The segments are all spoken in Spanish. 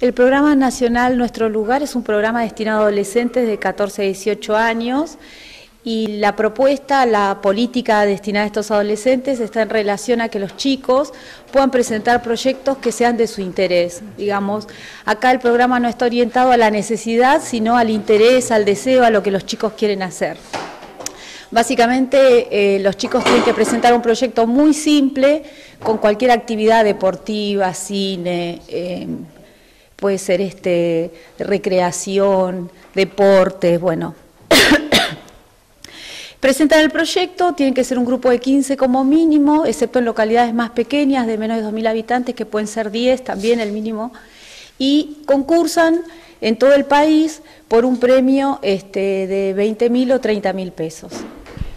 El programa nacional Nuestro Lugar es un programa destinado a adolescentes de 14 a 18 años y la propuesta, la política destinada a estos adolescentes está en relación a que los chicos puedan presentar proyectos que sean de su interés. Digamos, acá el programa no está orientado a la necesidad, sino al interés, al deseo, a lo que los chicos quieren hacer. Básicamente eh, los chicos tienen que presentar un proyecto muy simple con cualquier actividad deportiva, cine, eh, puede ser este, recreación, deportes, bueno, Presentan el proyecto, tienen que ser un grupo de 15 como mínimo, excepto en localidades más pequeñas de menos de 2.000 habitantes, que pueden ser 10 también el mínimo, y concursan en todo el país por un premio este, de 20.000 o 30.000 pesos.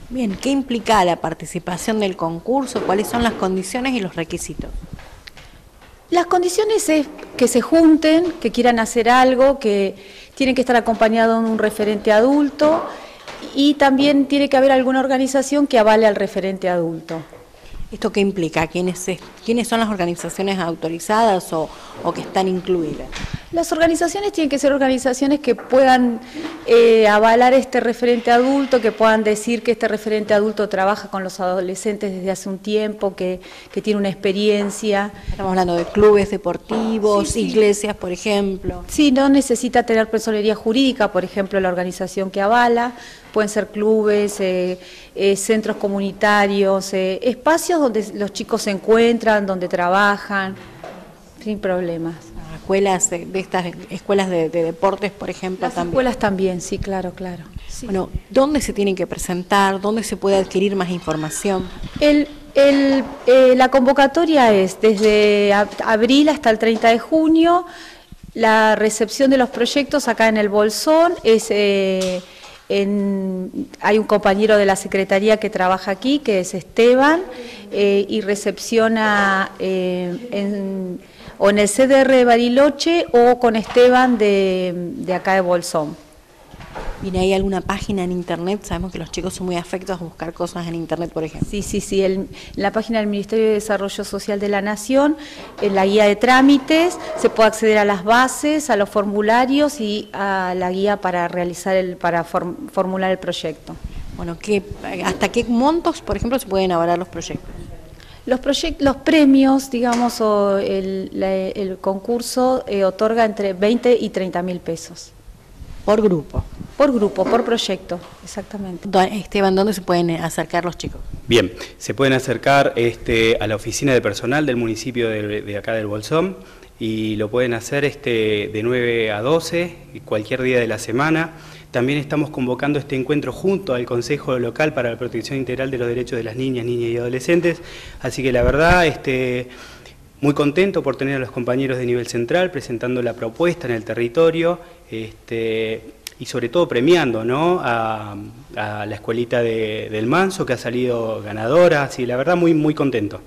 Bien, ¿qué implica la participación del concurso? ¿Cuáles son las condiciones y los requisitos? Las condiciones es que se junten, que quieran hacer algo, que tienen que estar acompañados de un referente adulto y también tiene que haber alguna organización que avale al referente adulto. ¿Esto qué implica? ¿Quiénes, ¿Quiénes son las organizaciones autorizadas o que están incluidas? Las organizaciones tienen que ser organizaciones que puedan eh, avalar este referente adulto, que puedan decir que este referente adulto trabaja con los adolescentes desde hace un tiempo, que, tiene una experiencia. Estamos hablando de clubes deportivos, iglesias, por ejemplo. Sí, no necesita tener personería jurídica, por ejemplo, la organización que avala, pueden ser clubes, eh, eh, centros comunitarios, espacios donde los chicos se encuentran, donde trabajan, sin problemas escuelas de, estas escuelas de, deportes, por ejemplo, Las escuelas también, sí, claro, claro. Bueno, ¿dónde se tienen que presentar? ¿Dónde se puede adquirir más información? El, el, eh, la convocatoria es desde abril hasta el 30 de junio. La recepción de los proyectos acá en el Bolsón es... Eh, en, hay un compañero de la Secretaría que trabaja aquí, que es Esteban, eh, y recepciona en o en el CDR de Bariloche o con Esteban de, acá de Bolsón. Mira, ¿hay alguna página en internet? Sabemos que los chicos son muy afectos a buscar cosas en internet, por ejemplo. Sí, sí, sí. en la página del Ministerio de Desarrollo Social de la Nación, en la guía de trámites, se puede acceder a las bases, a los formularios y a la guía para realizar el, para formular el proyecto. Bueno, ¿qué, ¿hasta qué montos, por ejemplo, se pueden avalar los proyectos? Los, los premios, digamos, o el, concurso eh, otorga entre 20 y 30 mil pesos. Por grupo. Por grupo, por proyecto, exactamente. Esteban, ¿dónde se pueden acercar los chicos? Bien, se pueden acercar este, a la oficina de personal del municipio de, acá del Bolsón y lo pueden hacer este, de 9 a 12, cualquier día de la semana. También estamos convocando este encuentro junto al Consejo Local para la Protección Integral de los Derechos de las Niñas, Niñas y Adolescentes. Así que la verdad, este, muy contento por tener a los compañeros de nivel central presentando la propuesta en el territorio este, y sobre todo premiando ¿no? a, la escuelita de, del Manso que ha salido ganadora. Así, la verdad, muy, muy contento.